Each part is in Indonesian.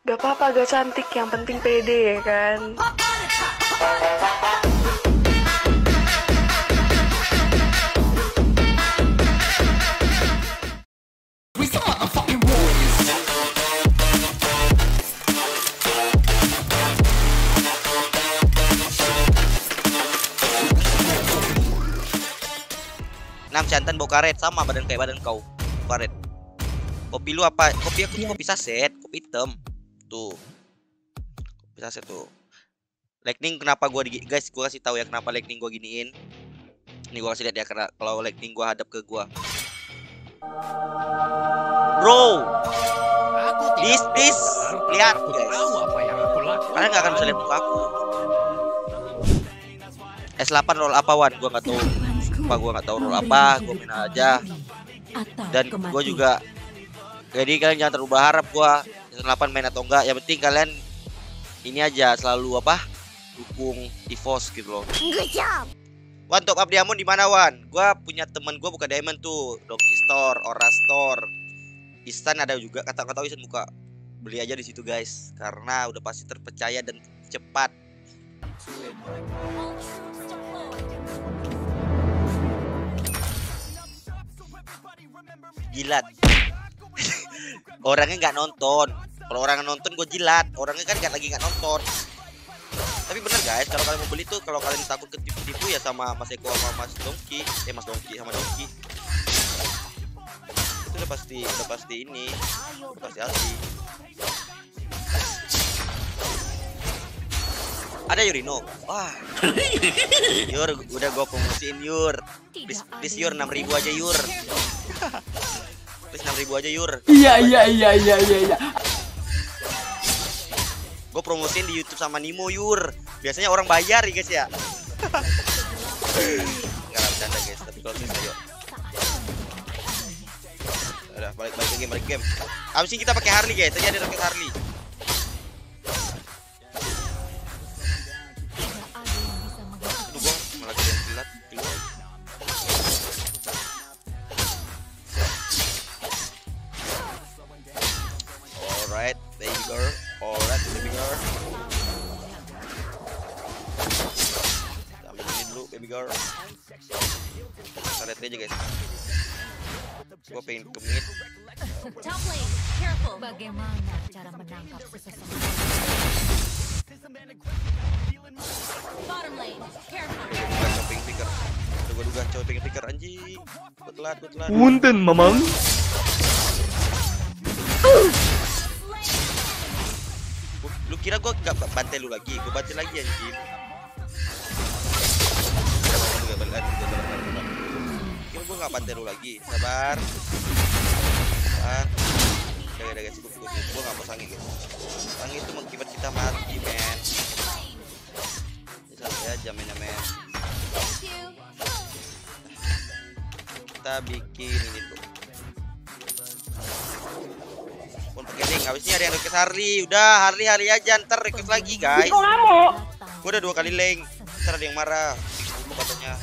Gak apa-apa, gak cantik, yang penting pede ya kan. Enam jantan bau karet sama badan kayak badan kau. Karet. Kopi lu apa? Kopi aku tuh kopi saset, kopi hitam. Tuh. Kopi saset tuh. Lightning kenapa gua di guys, gua kasih tahu ya kenapa lightning gua giniin. Ini gua kasih lihat ya karena kalau lightning gua hadap ke gua. Bro, Aku This- this, lihat, guys. tahu apa yang aku lakukan. kalian nggak akan bisa lihat muka aku. S8 roll apa wan? Gua nggak tahu. Apa gua nggak tahu roll apa, gua main aja. dan gue juga jadi kalian jangan terlalu berharap gue season 8 main atau enggak yang penting kalian ini aja selalu apa dukung EVOS gitu loh Wan top up diamond di mana Wan? Gua punya temen gua buka diamond tuh, Donkey Store, Ora Store. Istan ada juga kata-kata Istan buka. Beli aja di situ guys, karena udah pasti terpercaya dan cepat. Jilat. orangnya nggak nonton. Kalau orang nonton gue jilat, orangnya kan nggak lagi nggak nonton. Tapi bener guys, kalau kalian mau beli tuh kalau kalian takut ketipu-tipu ya sama Mas Eko sama Mas Dongki, eh Mas Dongki sama Dongki. Itu udah pasti udah pasti ini, udah pasti asli. Ada Yurino. Wah. Yur, udah gua promosiin Yur. Please, please Yur 6000 aja Yur. please 6000 aja Yur. Iya iya iya iya iya iya. Gue promosiin di YouTube sama Nimo Yur. Biasanya orang bayar ya guys ya. Enggak lah bercanda guys, tapi kalau bisa yuk. Udah balik balik game balik game. Abis ini kita pakai Harley guys. Tadi ada roket Harley. Aduh gua malah jadi yang kilat keluar. Alright, baby girl. Alright, baby girl. Kita ambil ini dulu, baby girl. Kita lihat aja guys. Gua pengen ke mid. Top lane, careful. Bagaimana cara menangkap seseorang? Bottom lane, careful. Gua shopping picker. Duga shopping picker anjing. Gua telat, gua telat. Punten mamang. Kira gua gak bantai lu lagi? Gua bantai lagi anjing. Gua balik gua. Kira gua gak bantai lu lagi. Sabar. Sabar. Udah, guys, gua, gua, gua gak mau sangi guys. Sangi itu mengakibat kita mati, men. Santai aja mainnya, men. Kita bikin ini dulu. Pakai link. Habis ini ada yang request Harley. Udah, Harley Harley aja ntar request lagi, guys. Gua udah dua kali link. Ntar ada yang marah. Dulu katanya.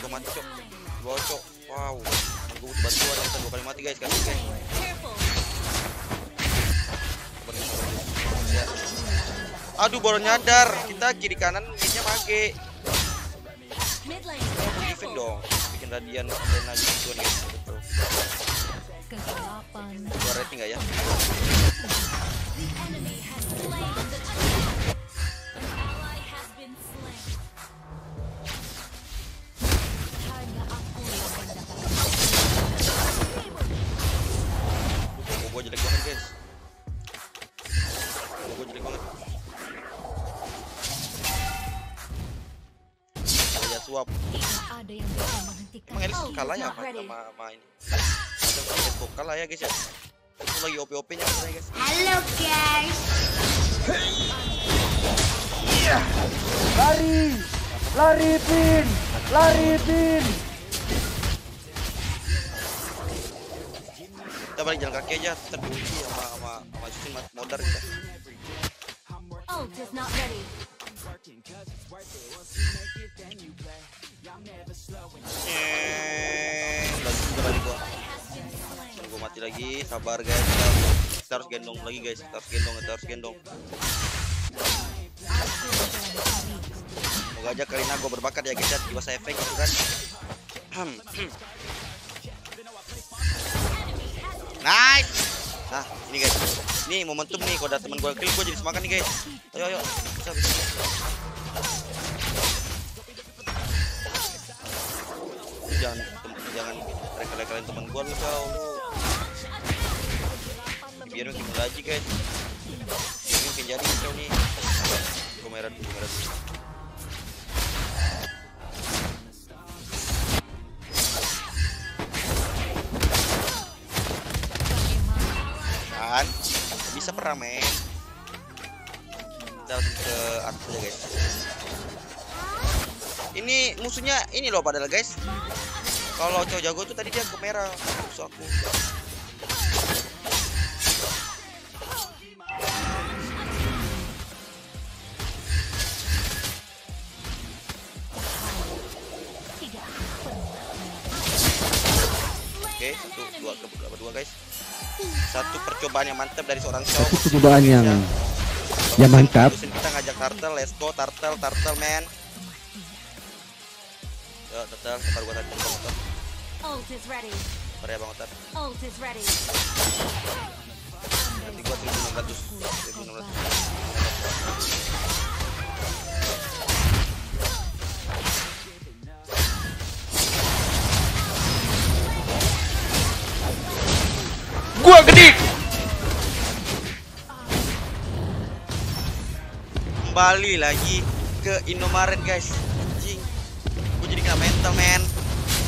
Gua mati, Cok. Gua cok. Wow. Gua butuh bantuan. Kita dua kali mati, guys. Kasih, guys. Aduh, baru nyadar. Kita kiri kanan midnya mage. Defend dong. Bikin radian dan aja gitu nih. Gua rating nggak ya? Gua jelek banget guys. Gua jelek banget. Suap. ada yang bisa menghentikan. Emang Elis Oh, kalah ya not sama, sama, sama ini. Macam Elis kok kalah ya guys ya. Itu lagi OP-OP-nya sebenarnya guys. Lari. Lari pin. Lari pin. Kita balik jalan kaki aja, terkunci sama sama sama modar kita. Ult lagi sabar guys. Kita, harus gendong lagi guys. Kita harus gendong kita harus gendong. Semoga aja Karina gue berbakat ya guys. Jiwa saya efek gitu kan. Nice. Nah ini guys. Ini momentum nih kalau ada teman gue kill gue jadi semangat nih guys. Ayo ayo. Bisa bisa jangan tem- jangan reka-rekain teman gue lu kau biar makin lagi guys. Kau nih. Gue merah dulu merah dulu. Kan bisa perang men. Kita ke atas aja guys. Ini musuhnya ini loh padahal guys. Kalau cowok jago tuh tadi dia ke merah musuh aku Satu percobaan yang mantap dari seorang cowok. percobaan yang yang mantap. Terusin kita ngajak turtle, let's go turtle, turtle man. Yo, turtle, sebentar gua tadi bang Otar. Ult is ready. Bentar ya bang Otar. Ult is ready. Nanti gua 1600. 1600. Gua gede. Kembali lagi ke Indomaret guys. Anjing. Gua jadi kena mental men.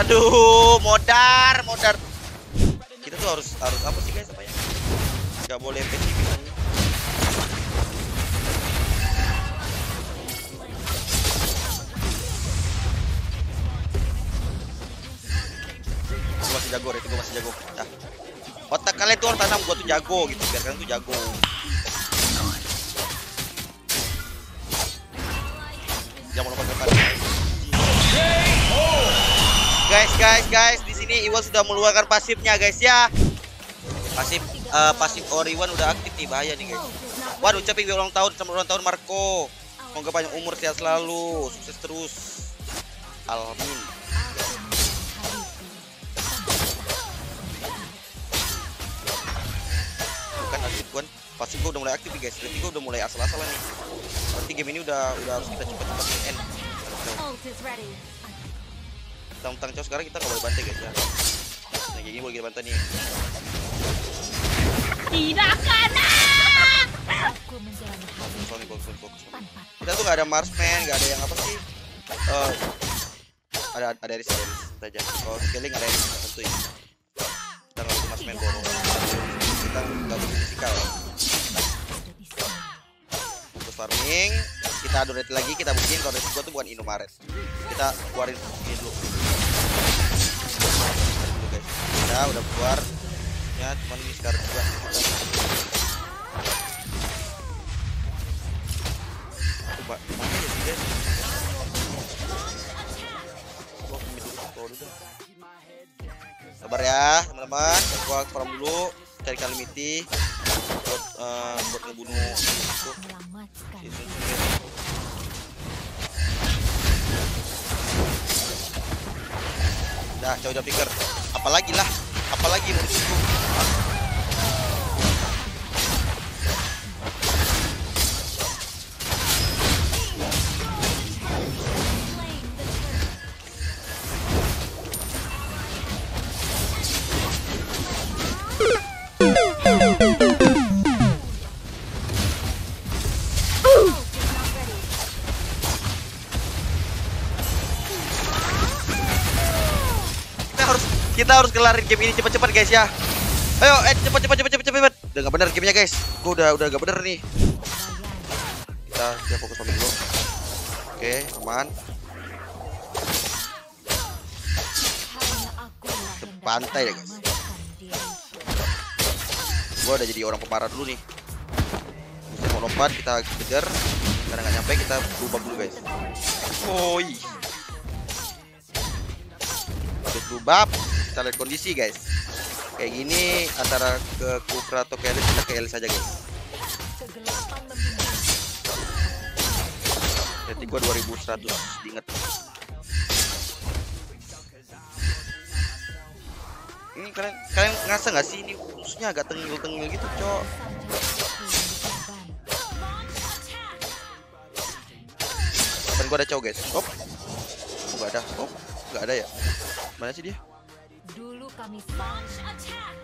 Aduh, modar, modar. Kita tuh harus harus apa sih guys apa ya? Gak boleh. Gua masih jago, itu gua masih jago. Dah. Otak kalian tuh harus tanam gua tuh jago gitu, biar kalian tuh jago. Jangan lupa depan. Guys, guys, guys, di sini Iwan sudah mengeluarkan pasifnya, guys ya. Pasif eh, pasif Oriwan udah aktif nih, bahaya nih, guys. Waduh, ucapin ulang tahun sama ulang tahun Marco. Semoga panjang umur sehat selalu, sukses terus. Amin. Gue udah mulai aktif nih guys. Berarti gue udah mulai asal-asalan nih. Berarti game ini udah udah harus kita cepat-cepat end. Tentang cowok sekarang kita nggak boleh bantai guys ya. Nah kayak gini boleh kita bantai nih. Tidak fokus, fokus, fokus. Kita tuh nggak ada marksman, nggak ada yang apa sih? Eh, ada ada Eris saja. Kalau scaling ada Eris tentu ya. Kita donate lagi, kita buktiin kalau gua tuh bukan Indomaret. Kita keluarin ini dulu. Ya udah keluar. Ya cuman ini sekarang juga. Coba mana ya sih guys? Gua ke mid dulu. Sabar ya teman-teman, gua farm dulu cari calamity buat eh, buat ngebunuh itu Dah, jauh jauh pikir. Apalagi lah, apalagi menurutku. Kelarin game ini cepat-cepat guys ya. Ayo, eh cepat cepat cepat cepat cepat. Udah gak bener gamenya guys. Gua udah udah gak bener nih. Kita kita fokus sama dulu. Oke, aman. Pantai ya guys. Gua udah jadi orang pemarah dulu nih. Kita mau lompat, kita kejar. Karena nggak nyampe, kita berubah dulu guys. Woi. Udah berubah. Kita kondisi guys. kayak gini antara ke Kufra atau ke Elis kita ke Elis aja guys. Jadi gua 2100 diinget ini kalian kalian ngerasa nggak sih ini musuhnya agak tengil-tengil gitu cok? Depan gua ada cowok guys? Hop nggak ada Hop nggak ada ya? Mana sih dia kami launch attack.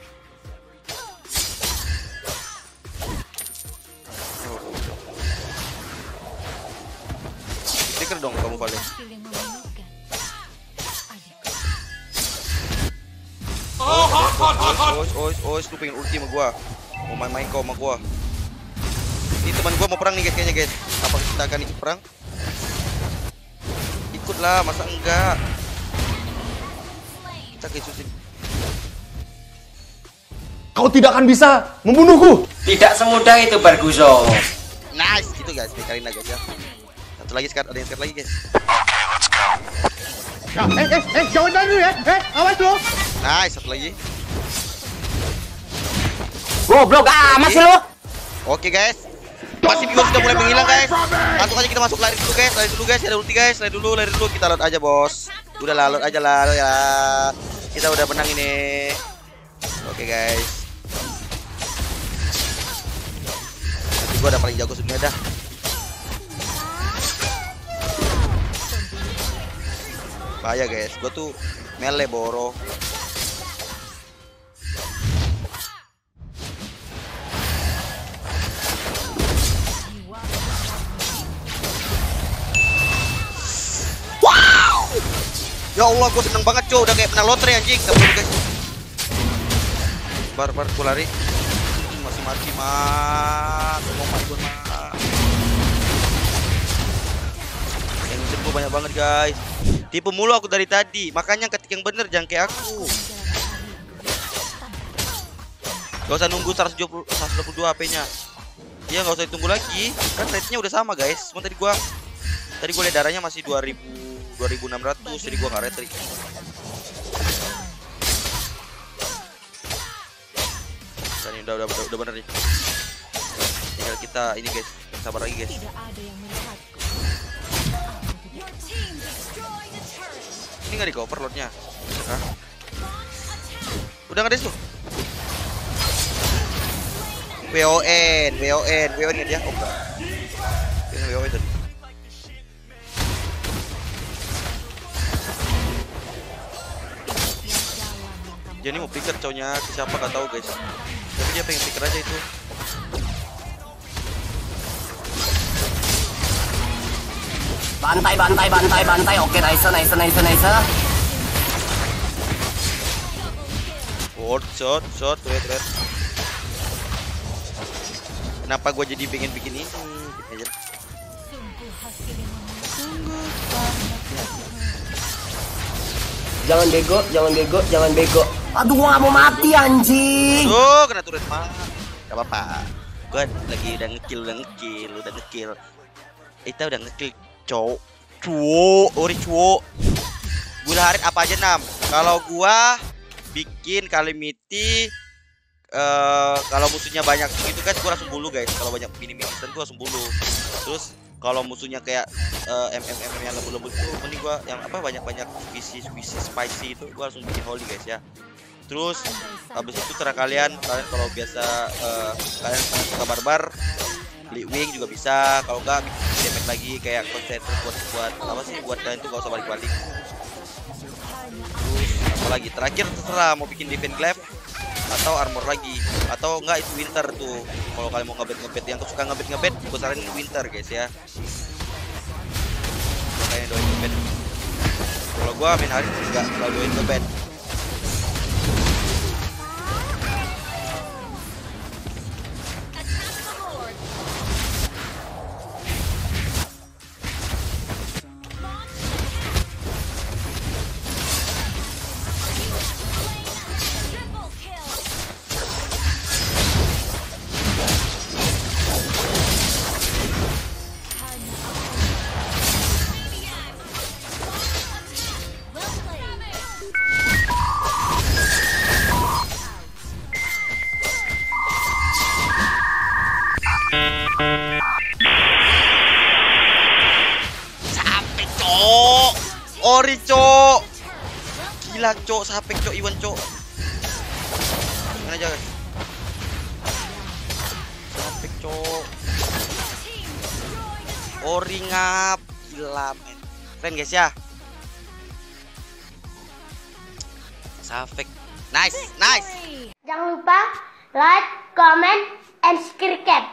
Oh. Stiker dong kamu paling. Adikku, Ois, ois, ois, lu pengen ulti sama gua Mau main-main kau sama gua Ini teman gua mau perang nih guys kayaknya guys Apa kita akan ikut perang? Ikutlah, masa enggak? Kita ke Yesusin Kau tidak akan bisa membunuhku. Tidak semudah itu Barguso. Nice, gitu guys, bekarin guys ya. Satu lagi sekat, ada yang sekat lagi guys. Eh, eh, eh, jangan dulu ya. Eh, awas lu. Nice, satu lagi. Goblok amat sih lu. Oke guys. Masih juga sudah mulai menghilang guys. Langsung aja kita masuk lari dulu guys. Lari dulu guys, ada ulti guys. Lari dulu, lari dulu. Kita load aja bos. Udah lah, load aja lah ya Kita udah menang ini. Oke guys Gua udah paling jago sebenarnya dah Bahaya guys, gua tuh mele boro Ya Allah, gue seneng banget cuy, udah kayak menang lotre anjing. Gak guys. Bar, bar, gue lari. Masih mati mah. Mati gue mah. Yang gue banyak banget guys. Tipu mulu aku dari tadi. Makanya ketik yang bener jangan kayak aku. Gak usah nunggu 170, 122 HP-nya. Iya nggak usah ditunggu lagi. Kan rate-nya udah sama guys. Cuma tadi gua tadi gua lihat darahnya masih 2000 2600 jadi gua nggak retri. Udah udah udah, udah bener nih. Tinggal kita ini guys, sabar lagi guys. Ini nggak di cover loadnya. Hah? Udah nggak ada tuh. WON, WON, WON nggak dia? Oh enggak. Jadi mau picker cowoknya ke siapa nggak tahu guys. Tapi dia pengen picker aja itu. Bantai, bantai, bantai, bantai. Oke, nice, nice, nice, nice. Word shot, shot, red, red. Kenapa gue jadi pengen bikin ini? Bikin aja. Jangan bego, jangan bego, jangan bego. Aduh, gua nggak mau mati anjing. Tuh, kena turret mah. Gak apa-apa. Gue lagi udah ngekill, udah ngekill, udah ngekill. Kita udah ngekill, cowok. Cuo, ori cuo. Gula harit apa aja nam? Kalau gua bikin kalimiti eh kalau musuhnya banyak gitu kan gua langsung bulu guys. Kalau banyak mini mini instant gua langsung bulu. Terus kalau musuhnya kayak eh, MM MM yang lembut-lembut itu mending gua yang apa banyak-banyak visi visi spicy itu gua langsung bikin holy guys ya. Terus habis itu terang kalian kalian kalau biasa eh, kalian suka barbar beli wing juga bisa kalau enggak damage lagi kayak concentrate buat buat apa sih buat kalian tuh gak usah balik-balik. Terus apa lagi? Terakhir terserah mau bikin defense glaive atau armor lagi atau enggak itu winter tuh. Kalau kalian mau ngebet ngebet yang suka ngebet ngebet gue saranin winter guys ya. Kalau gua main hari enggak kalau doain ngebet Sampai cok. Ori cok. Gila cok, sampai cok Iwan cok. Gimana aja? Sampai cok. Ori ngap. Gila men. Keren guys ya. Safek. Nice, nice. Jangan lupa like, comment, and subscribe.